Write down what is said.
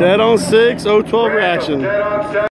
Dead on six, 012 reaction.